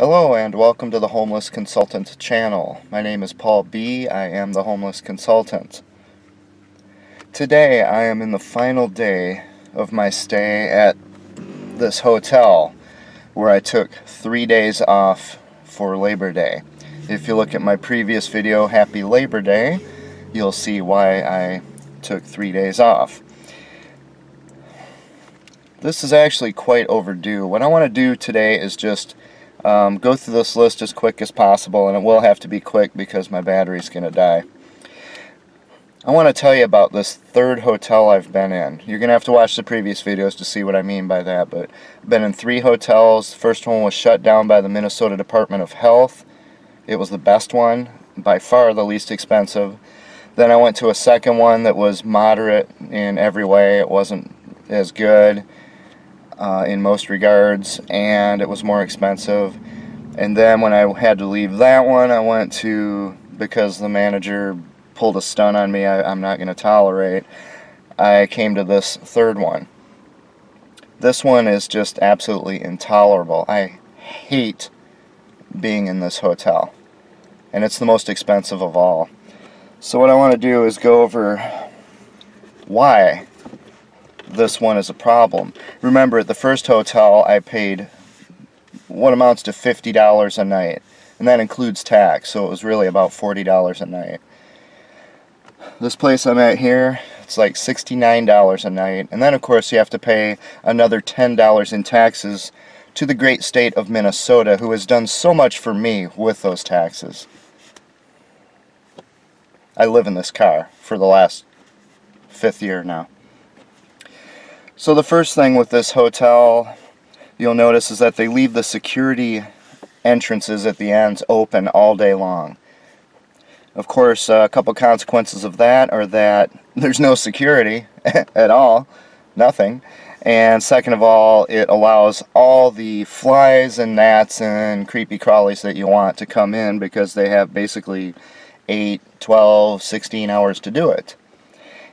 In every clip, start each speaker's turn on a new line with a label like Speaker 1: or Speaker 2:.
Speaker 1: Hello and welcome to the Homeless Consultant channel. My name is Paul B. I am the Homeless Consultant. Today I am in the final day of my stay at this hotel where I took three days off for Labor Day. If you look at my previous video, Happy Labor Day, you'll see why I took three days off. This is actually quite overdue. What I want to do today is just um, go through this list as quick as possible, and it will have to be quick because my battery's going to die. I want to tell you about this third hotel I've been in. You're going to have to watch the previous videos to see what I mean by that, but I've been in three hotels. The first one was shut down by the Minnesota Department of Health. It was the best one, by far the least expensive. Then I went to a second one that was moderate in every way. It wasn't as good uh, in most regards, and it was more expensive. And then when I had to leave that one, I went to, because the manager pulled a stunt on me I, I'm not going to tolerate, I came to this third one. This one is just absolutely intolerable. I hate being in this hotel. And it's the most expensive of all. So what I want to do is go over why this one is a problem. Remember, at the first hotel, I paid what amounts to $50 a night. And that includes tax, so it was really about $40 a night. This place I'm at here, it's like $69 a night. And then, of course, you have to pay another $10 in taxes to the great state of Minnesota, who has done so much for me with those taxes. I live in this car for the last fifth year now. So the first thing with this hotel you'll notice is that they leave the security entrances at the ends open all day long. Of course, a couple consequences of that are that there's no security at all, nothing. And second of all, it allows all the flies and gnats and creepy crawlies that you want to come in because they have basically 8, 12, 16 hours to do it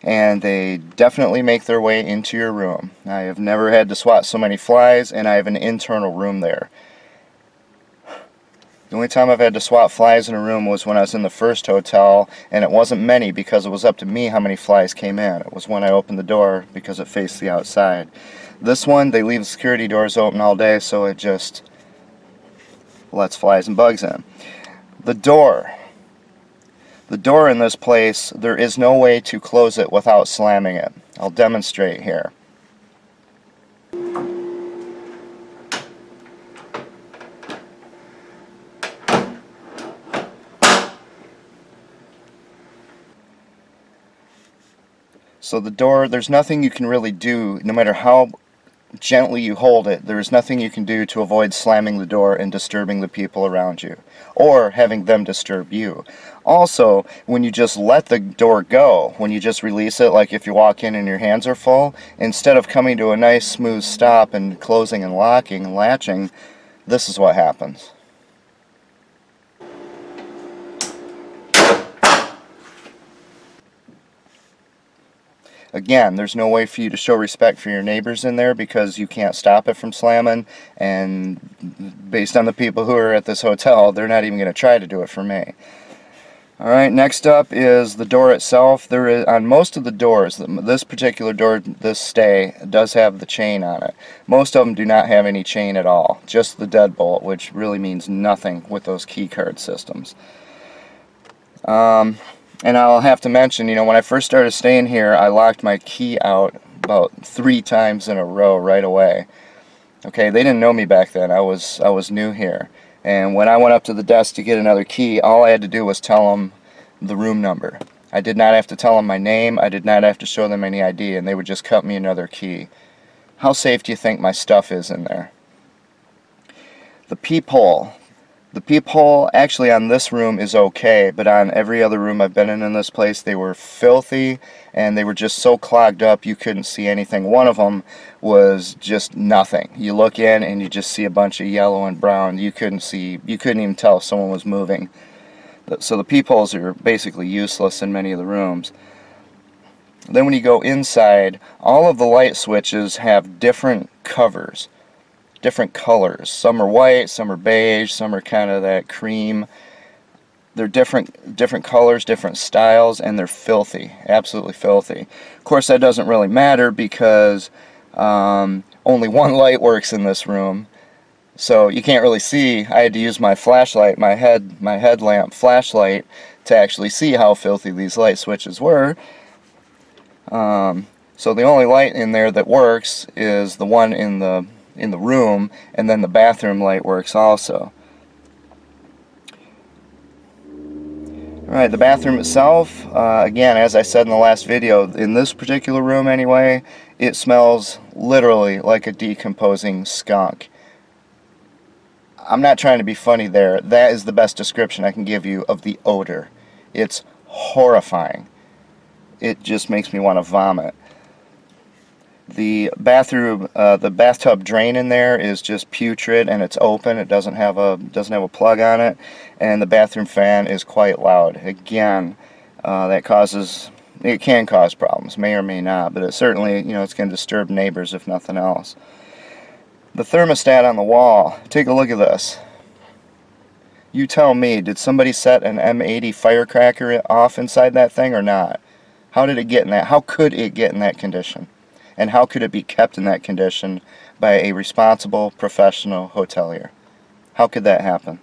Speaker 1: and they definitely make their way into your room. I have never had to swat so many flies and I have an internal room there. The only time I've had to swat flies in a room was when I was in the first hotel and it wasn't many because it was up to me how many flies came in. It was when I opened the door because it faced the outside. This one, they leave the security doors open all day so it just lets flies and bugs in. The door the door in this place, there is no way to close it without slamming it. I'll demonstrate here. So the door, there's nothing you can really do, no matter how gently you hold it, there is nothing you can do to avoid slamming the door and disturbing the people around you, or having them disturb you. Also, when you just let the door go, when you just release it, like if you walk in and your hands are full, instead of coming to a nice smooth stop and closing and locking and latching, this is what happens. Again, there's no way for you to show respect for your neighbors in there because you can't stop it from slamming and based on the people who are at this hotel, they're not even going to try to do it for me. Alright, next up is the door itself. There is On most of the doors, this particular door, this stay, does have the chain on it. Most of them do not have any chain at all, just the deadbolt, which really means nothing with those key card systems. Um, and I'll have to mention, you know, when I first started staying here, I locked my key out about three times in a row right away. Okay, they didn't know me back then. I was I was new here. And when I went up to the desk to get another key, all I had to do was tell them the room number. I did not have to tell them my name. I did not have to show them any ID, and they would just cut me another key. How safe do you think my stuff is in there? The peephole. The peephole actually on this room is okay, but on every other room I've been in in this place, they were filthy and they were just so clogged up you couldn't see anything. One of them was just nothing. You look in and you just see a bunch of yellow and brown. You couldn't see, you couldn't even tell if someone was moving. So the peepholes are basically useless in many of the rooms. Then when you go inside, all of the light switches have different covers different colors. Some are white, some are beige, some are kind of that cream. They're different different colors, different styles, and they're filthy, absolutely filthy. Of course, that doesn't really matter because um, only one light works in this room, so you can't really see. I had to use my flashlight, my head, my headlamp flashlight, to actually see how filthy these light switches were. Um, so the only light in there that works is the one in the in the room, and then the bathroom light works also. Alright, the bathroom itself, uh, again, as I said in the last video, in this particular room anyway, it smells literally like a decomposing skunk. I'm not trying to be funny there. That is the best description I can give you of the odor. It's horrifying. It just makes me want to vomit. The bathroom, uh, the bathtub drain in there is just putrid and it's open. It doesn't have a doesn't have a plug on it, and the bathroom fan is quite loud. Again, uh, that causes it can cause problems, may or may not, but it certainly you know it's going to disturb neighbors if nothing else. The thermostat on the wall. Take a look at this. You tell me, did somebody set an M80 firecracker off inside that thing or not? How did it get in that? How could it get in that condition? And how could it be kept in that condition by a responsible professional hotelier? How could that happen?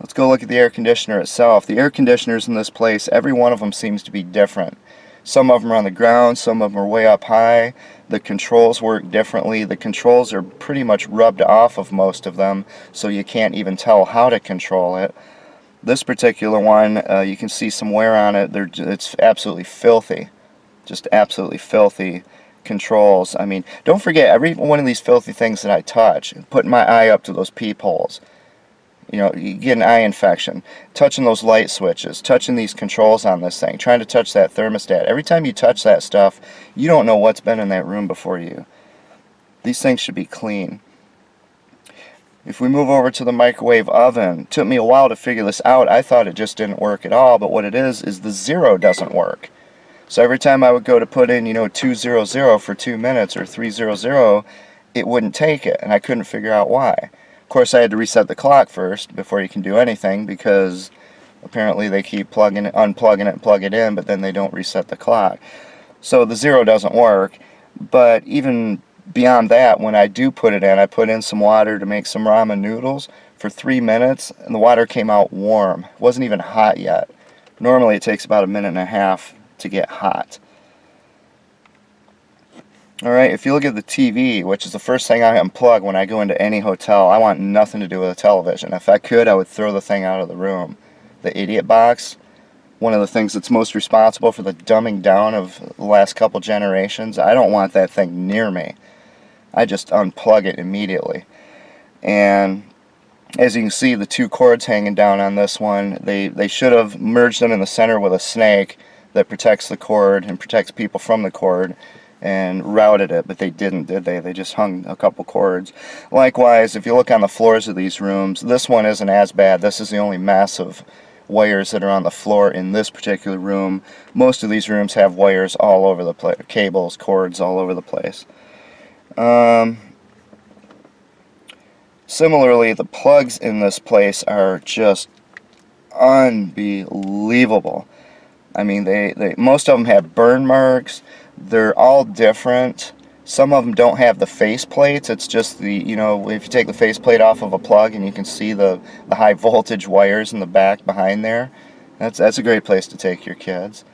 Speaker 1: Let's go look at the air conditioner itself. The air conditioners in this place, every one of them seems to be different. Some of them are on the ground, some of them are way up high. The controls work differently. The controls are pretty much rubbed off of most of them, so you can't even tell how to control it. This particular one, uh, you can see some wear on it. They're, it's absolutely filthy just absolutely filthy controls. I mean, don't forget, every one of these filthy things that I touch, putting my eye up to those peepholes, you know, you get an eye infection. Touching those light switches, touching these controls on this thing, trying to touch that thermostat. Every time you touch that stuff, you don't know what's been in that room before you. These things should be clean. If we move over to the microwave oven, took me a while to figure this out. I thought it just didn't work at all, but what it is, is the zero doesn't work. So every time I would go to put in, you know, 200 for two minutes or 300, it wouldn't take it, and I couldn't figure out why. Of course, I had to reset the clock first before you can do anything because apparently they keep plugging it, unplugging it, and plug it in, but then they don't reset the clock. So the zero doesn't work, but even beyond that, when I do put it in, I put in some water to make some ramen noodles for three minutes, and the water came out warm. It wasn't even hot yet. Normally it takes about a minute and a half to get hot. Alright, if you look at the TV, which is the first thing I unplug when I go into any hotel, I want nothing to do with a television. If I could, I would throw the thing out of the room. The idiot box, one of the things that's most responsible for the dumbing down of the last couple generations, I don't want that thing near me. I just unplug it immediately. And as you can see, the two cords hanging down on this one, they, they should have merged them in the center with a snake that protects the cord and protects people from the cord and routed it, but they didn't, did they? They just hung a couple cords. Likewise, if you look on the floors of these rooms, this one isn't as bad. This is the only massive wires that are on the floor in this particular room. Most of these rooms have wires all over the place, cables, cords all over the place. Um, similarly, the plugs in this place are just unbelievable. I mean, they, they most of them have burn marks. They're all different. Some of them don't have the face plates. It's just the, you know, if you take the face plate off of a plug and you can see the, the high voltage wires in the back behind there, that's, that's a great place to take your kids.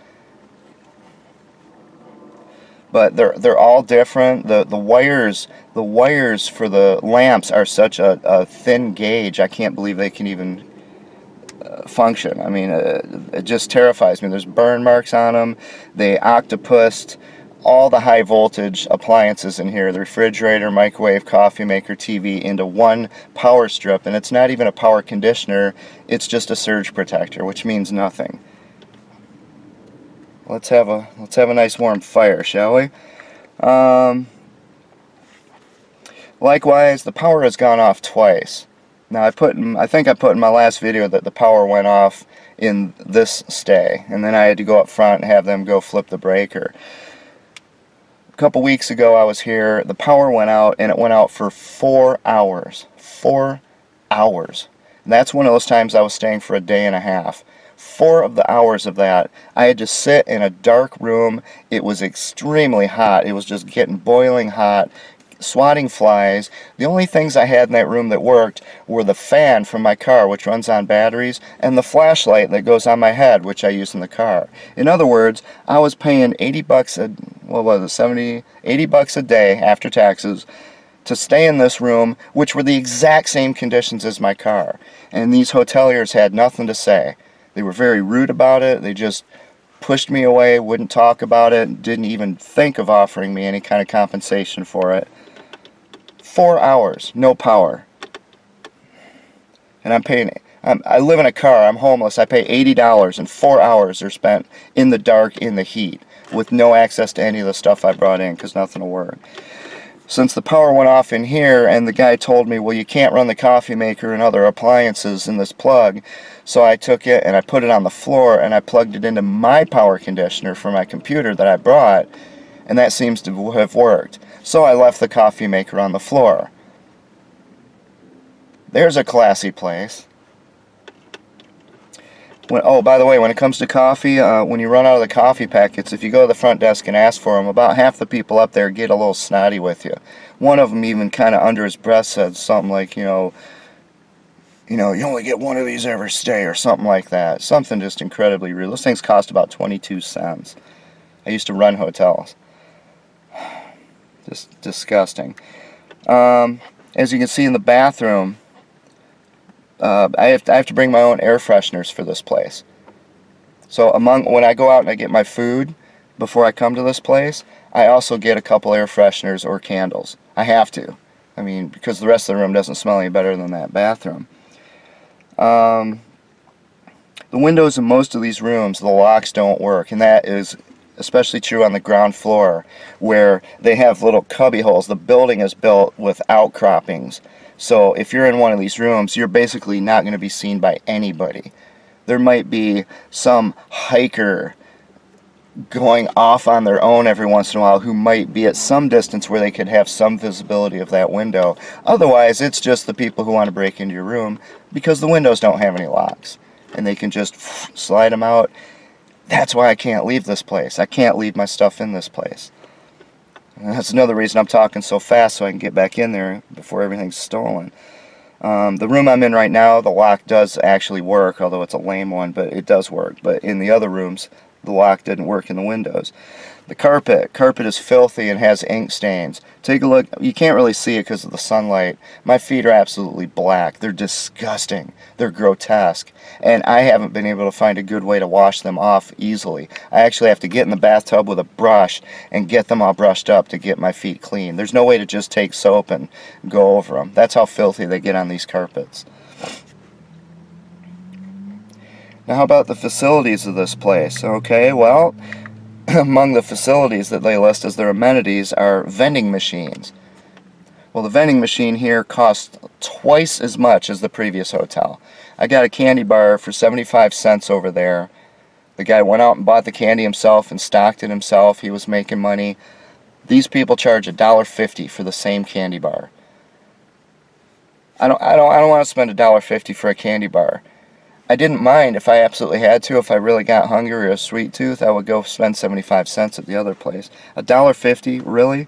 Speaker 1: But they're, they're all different. The, the wires, the wires for the lamps are such a, a thin gauge. I can't believe they can even function. I mean, uh, it just terrifies me. There's burn marks on them. They octopused all the high voltage appliances in here, the refrigerator, microwave, coffee maker, TV, into one power strip. And it's not even a power conditioner, it's just a surge protector, which means nothing. Let's have a let's have a nice warm fire, shall we? Um, likewise, the power has gone off twice. Now I put in, I think I put in my last video that the power went off in this stay and then I had to go up front and have them go flip the breaker. A couple weeks ago I was here, the power went out and it went out for four hours. Four hours. And that's one of those times I was staying for a day and a half. Four of the hours of that, I had to sit in a dark room. It was extremely hot. It was just getting boiling hot swatting flies. The only things I had in that room that worked were the fan from my car, which runs on batteries, and the flashlight that goes on my head, which I use in the car. In other words, I was paying 80 bucks a, what was it, 70, 80 bucks a day after taxes to stay in this room, which were the exact same conditions as my car. And these hoteliers had nothing to say. They were very rude about it. They just pushed me away, wouldn't talk about it, didn't even think of offering me any kind of compensation for it. Four hours, no power. And I'm paying, I'm, I live in a car, I'm homeless, I pay $80 and four hours are spent in the dark, in the heat, with no access to any of the stuff I brought in because nothing will work. Since the power went off in here and the guy told me, well you can't run the coffee maker and other appliances in this plug, so I took it and I put it on the floor and I plugged it into my power conditioner for my computer that I brought and that seems to have worked. So I left the coffee maker on the floor. There's a classy place. When, oh, by the way, when it comes to coffee, uh, when you run out of the coffee packets, if you go to the front desk and ask for them, about half the people up there get a little snotty with you. One of them even kind of under his breath said something like, you know, you know, you only get one of these every stay or something like that. Something just incredibly rude. Those things cost about 22 cents. I used to run hotels. Just disgusting. Um, as you can see in the bathroom, uh, I, have to, I have to bring my own air fresheners for this place. So among when I go out and I get my food before I come to this place, I also get a couple air fresheners or candles. I have to. I mean, because the rest of the room doesn't smell any better than that bathroom. Um, the windows in most of these rooms, the locks don't work, and that is especially true on the ground floor where they have little cubby holes. The building is built with outcroppings. So if you're in one of these rooms, you're basically not going to be seen by anybody. There might be some hiker going off on their own every once in a while who might be at some distance where they could have some visibility of that window. Otherwise, it's just the people who want to break into your room because the windows don't have any locks. And they can just slide them out that's why I can't leave this place. I can't leave my stuff in this place. And that's another reason I'm talking so fast so I can get back in there before everything's stolen. Um, the room I'm in right now, the lock does actually work, although it's a lame one, but it does work. But in the other rooms, the lock didn't work in the windows. The carpet. Carpet is filthy and has ink stains. Take a look. You can't really see it because of the sunlight. My feet are absolutely black. They're disgusting. They're grotesque. And I haven't been able to find a good way to wash them off easily. I actually have to get in the bathtub with a brush and get them all brushed up to get my feet clean. There's no way to just take soap and go over them. That's how filthy they get on these carpets. Now how about the facilities of this place? Okay, well, among the facilities that they list as their amenities are vending machines. Well, the vending machine here costs twice as much as the previous hotel. I got a candy bar for 75 cents over there. The guy went out and bought the candy himself and stocked it himself. He was making money. These people charge $1.50 for the same candy bar. I don't I don't I don't want to spend $1.50 for a candy bar. I didn't mind if I absolutely had to. If I really got hungry or a sweet tooth, I would go spend 75 cents at the other place. A dollar fifty, really?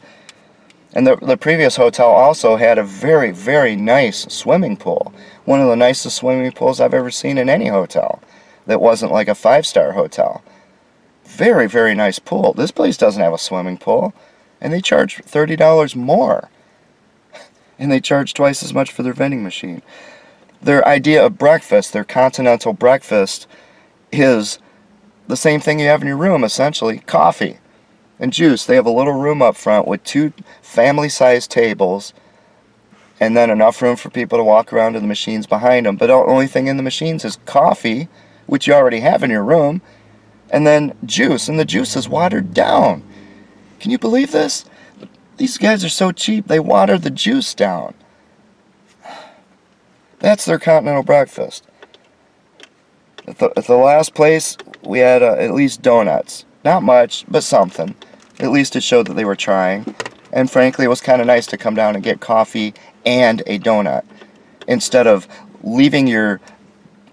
Speaker 1: And the, the previous hotel also had a very, very nice swimming pool. One of the nicest swimming pools I've ever seen in any hotel. That wasn't like a five-star hotel. Very, very nice pool. This place doesn't have a swimming pool. And they charge $30 more. And they charge twice as much for their vending machine their idea of breakfast, their continental breakfast, is the same thing you have in your room, essentially coffee and juice. They have a little room up front with two family sized tables and then enough room for people to walk around to the machines behind them. But the only thing in the machines is coffee, which you already have in your room, and then juice, and the juice is watered down. Can you believe this? These guys are so cheap, they water the juice down. That's their continental breakfast. At the, at the last place, we had uh, at least donuts. Not much, but something. At least it showed that they were trying. And frankly, it was kind of nice to come down and get coffee and a donut instead of leaving your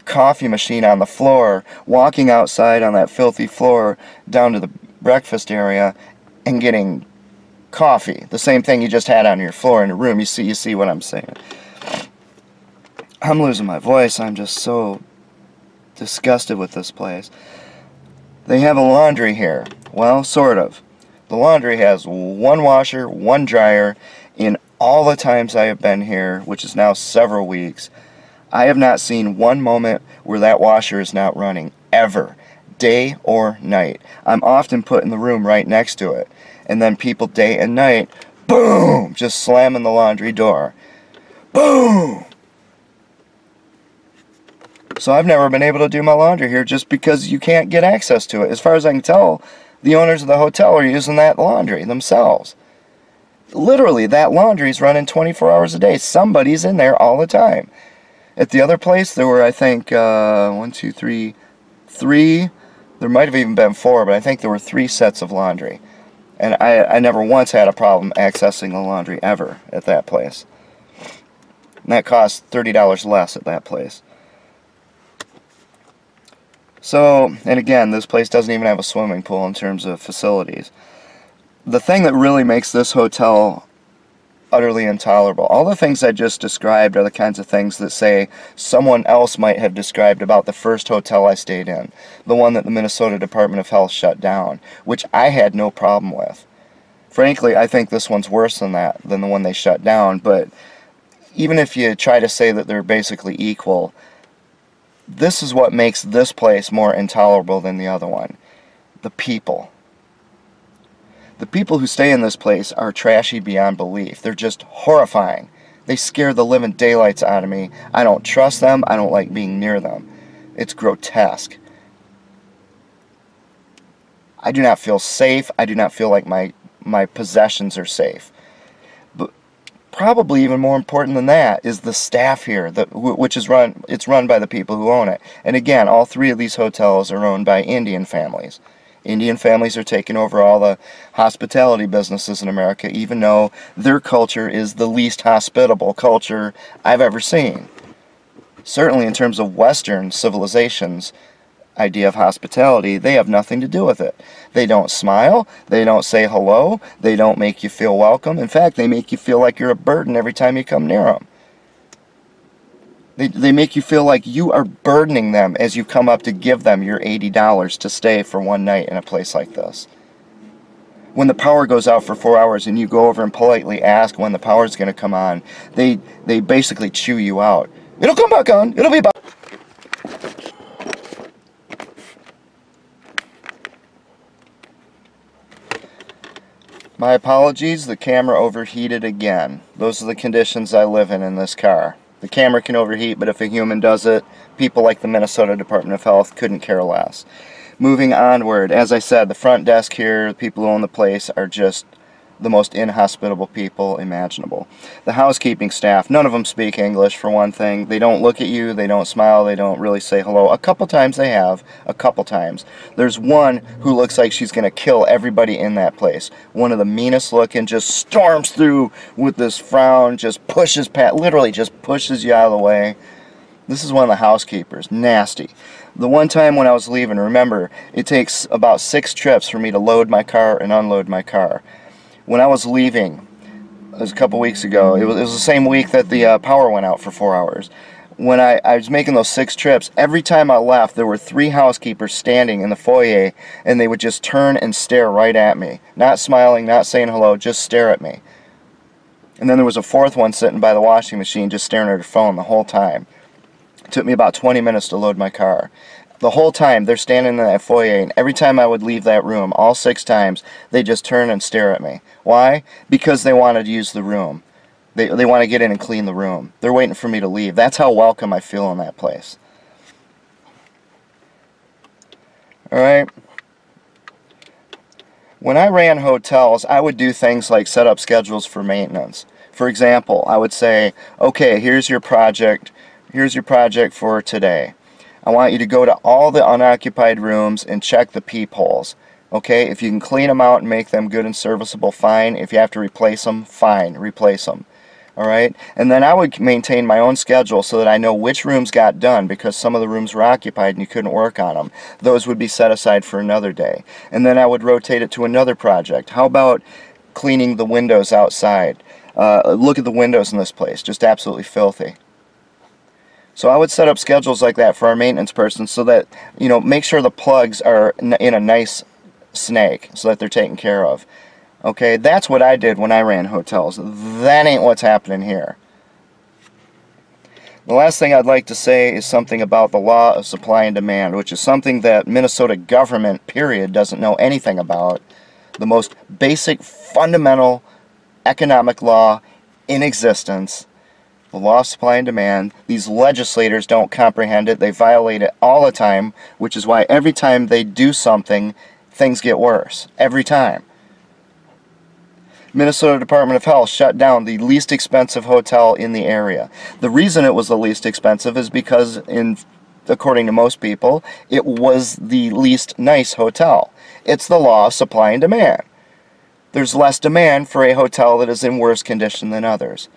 Speaker 1: coffee machine on the floor, walking outside on that filthy floor down to the breakfast area and getting coffee. The same thing you just had on your floor in your room. You see you see what I'm saying. I'm losing my voice. I'm just so disgusted with this place. They have a laundry here. Well, sort of. The laundry has one washer, one dryer. In all the times I have been here, which is now several weeks, I have not seen one moment where that washer is not running, ever, day or night. I'm often put in the room right next to it, and then people day and night, boom, just slamming the laundry door. Boom! So I've never been able to do my laundry here just because you can't get access to it. As far as I can tell, the owners of the hotel are using that laundry themselves. Literally, that laundry is running 24 hours a day. Somebody's in there all the time. At the other place, there were, I think, uh, one, two, three, three. There might have even been four, but I think there were three sets of laundry. And I, I never once had a problem accessing the laundry ever at that place. And that cost $30 less at that place. So, and again, this place doesn't even have a swimming pool in terms of facilities. The thing that really makes this hotel utterly intolerable. All the things I just described are the kinds of things that say someone else might have described about the first hotel I stayed in, the one that the Minnesota Department of Health shut down, which I had no problem with. Frankly, I think this one's worse than that, than the one they shut down, but even if you try to say that they're basically equal, this is what makes this place more intolerable than the other one. The people. The people who stay in this place are trashy beyond belief. They're just horrifying. They scare the living daylights out of me. I don't trust them. I don't like being near them. It's grotesque. I do not feel safe. I do not feel like my, my possessions are safe. Probably even more important than that is the staff here, that, which is run, it's run by the people who own it. And again, all three of these hotels are owned by Indian families. Indian families are taking over all the hospitality businesses in America, even though their culture is the least hospitable culture I've ever seen. Certainly, in terms of Western civilization's idea of hospitality, they have nothing to do with it. They don't smile, they don't say hello, they don't make you feel welcome. In fact, they make you feel like you're a burden every time you come near them. They, they make you feel like you are burdening them as you come up to give them your $80 to stay for one night in a place like this. When the power goes out for four hours and you go over and politely ask when the power is going to come on, they, they basically chew you out. It'll come back on. It'll be back. My apologies, the camera overheated again. Those are the conditions I live in in this car. The camera can overheat, but if a human does it, people like the Minnesota Department of Health couldn't care less. Moving onward, as I said, the front desk here, the people who own the place are just the most inhospitable people imaginable. The housekeeping staff, none of them speak English for one thing. They don't look at you, they don't smile, they don't really say hello. A couple times they have, a couple times. There's one who looks like she's going to kill everybody in that place. One of the meanest looking, just storms through with this frown, just pushes Pat, literally just pushes you out of the way. This is one of the housekeepers, nasty. The one time when I was leaving, remember, it takes about six trips for me to load my car and unload my car when I was leaving, it was a couple weeks ago, it was, it was the same week that the uh, power went out for four hours. When I, I was making those six trips, every time I left, there were three housekeepers standing in the foyer, and they would just turn and stare right at me. Not smiling, not saying hello, just stare at me. And then there was a fourth one sitting by the washing machine, just staring at her phone the whole time. It took me about 20 minutes to load my car the whole time they're standing in that foyer and every time I would leave that room all six times they just turn and stare at me. Why? Because they wanted to use the room. They, they want to get in and clean the room. They're waiting for me to leave. That's how welcome I feel in that place. Alright? When I ran hotels I would do things like set up schedules for maintenance. For example I would say okay here's your project here's your project for today I want you to go to all the unoccupied rooms and check the peepholes. Okay, if you can clean them out and make them good and serviceable, fine. If you have to replace them, fine, replace them. All right, and then I would maintain my own schedule so that I know which rooms got done because some of the rooms were occupied and you couldn't work on them. Those would be set aside for another day. And then I would rotate it to another project. How about cleaning the windows outside? Uh, look at the windows in this place, just absolutely filthy. So I would set up schedules like that for our maintenance person so that, you know, make sure the plugs are in a nice snake so that they're taken care of. Okay, that's what I did when I ran hotels. That ain't what's happening here. The last thing I'd like to say is something about the law of supply and demand, which is something that Minnesota government, period, doesn't know anything about. The most basic, fundamental economic law in existence the law of supply and demand. These legislators don't comprehend it. They violate it all the time, which is why every time they do something, things get worse. Every time. Minnesota Department of Health shut down the least expensive hotel in the area. The reason it was the least expensive is because in according to most people, it was the least nice hotel. It's the law of supply and demand. There's less demand for a hotel that is in worse condition than others.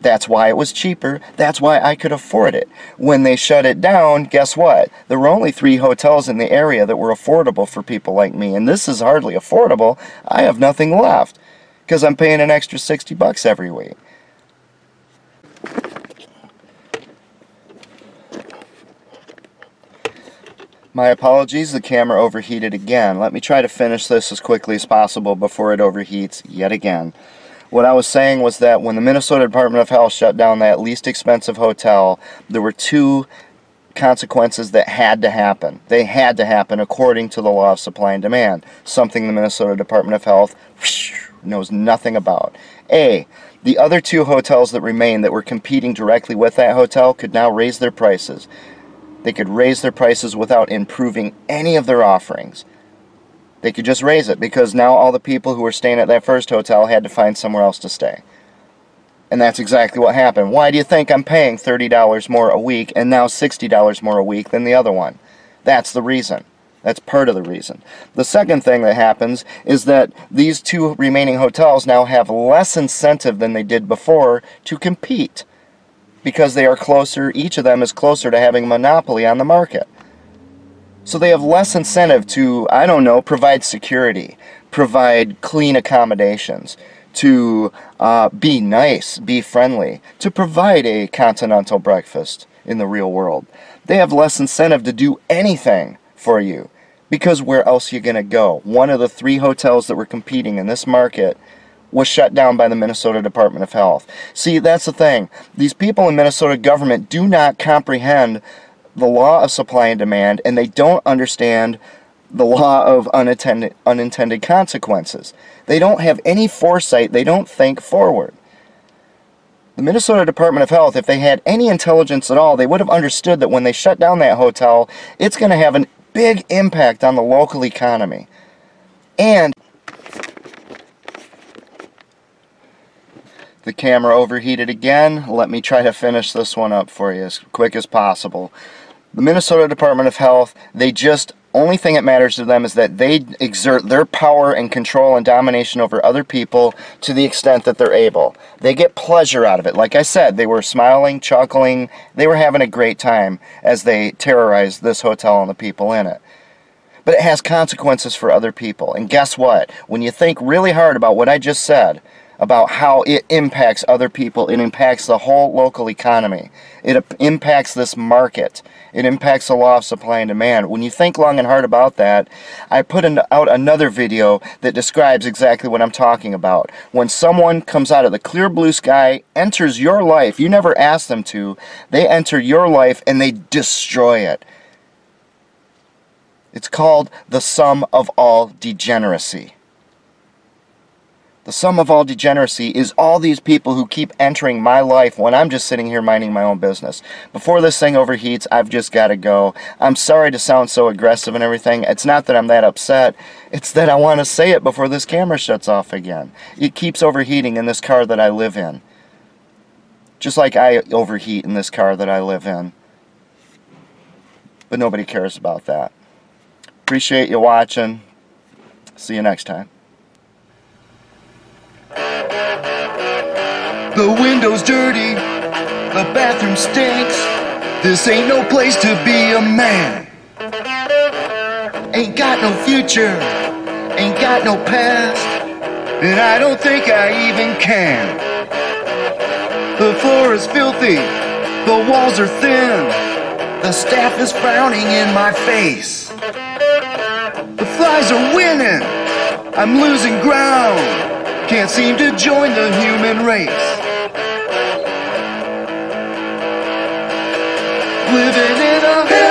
Speaker 1: That's why it was cheaper. That's why I could afford it. When they shut it down, guess what? There were only three hotels in the area that were affordable for people like me. And this is hardly affordable. I have nothing left because I'm paying an extra 60 bucks every week. My apologies, the camera overheated again. Let me try to finish this as quickly as possible before it overheats yet again. What I was saying was that when the Minnesota Department of Health shut down that least expensive hotel, there were two consequences that had to happen. They had to happen according to the law of supply and demand, something the Minnesota Department of Health knows nothing about. A, the other two hotels that remained that were competing directly with that hotel could now raise their prices. They could raise their prices without improving any of their offerings. They could just raise it because now all the people who were staying at that first hotel had to find somewhere else to stay. And that's exactly what happened. Why do you think I'm paying $30 more a week and now $60 more a week than the other one? That's the reason. That's part of the reason. The second thing that happens is that these two remaining hotels now have less incentive than they did before to compete because they are closer, each of them is closer to having monopoly on the market. So they have less incentive to, I don't know, provide security, provide clean accommodations, to uh, be nice, be friendly, to provide a continental breakfast in the real world. They have less incentive to do anything for you because where else are you going to go? One of the three hotels that were competing in this market was shut down by the Minnesota Department of Health. See, that's the thing. These people in Minnesota government do not comprehend the law of supply and demand and they don't understand the law of unintended, unintended consequences. They don't have any foresight, they don't think forward. The Minnesota Department of Health, if they had any intelligence at all, they would have understood that when they shut down that hotel, it's going to have a big impact on the local economy. And the camera overheated again. Let me try to finish this one up for you as quick as possible the Minnesota Department of Health, they just only thing that matters to them is that they exert their power and control and domination over other people to the extent that they're able. They get pleasure out of it. Like I said, they were smiling, chuckling, they were having a great time as they terrorized this hotel and the people in it. But it has consequences for other people. And guess what? When you think really hard about what I just said, about how it impacts other people. It impacts the whole local economy. It impacts this market. It impacts the law of supply and demand. When you think long and hard about that, I put an, out another video that describes exactly what I'm talking about. When someone comes out of the clear blue sky, enters your life, you never ask them to, they enter your life and they destroy it. It's called the sum of all degeneracy. The sum of all degeneracy is all these people who keep entering my life when I'm just sitting here minding my own business. Before this thing overheats, I've just got to go. I'm sorry to sound so aggressive and everything. It's not that I'm that upset. It's that I want to say it before this camera shuts off again. It keeps overheating in this car that I live in. Just like I overheat in this car that I live in. But nobody cares about that. Appreciate you watching. See you next time. The window's dirty, the bathroom stinks. This ain't no place to be a man. Ain't got no future, ain't got no past, and I don't think I even can. The floor is filthy, the walls are thin, the staff is frowning in my face. The flies are winning, I'm losing ground. Can't seem to join the human race. Living in a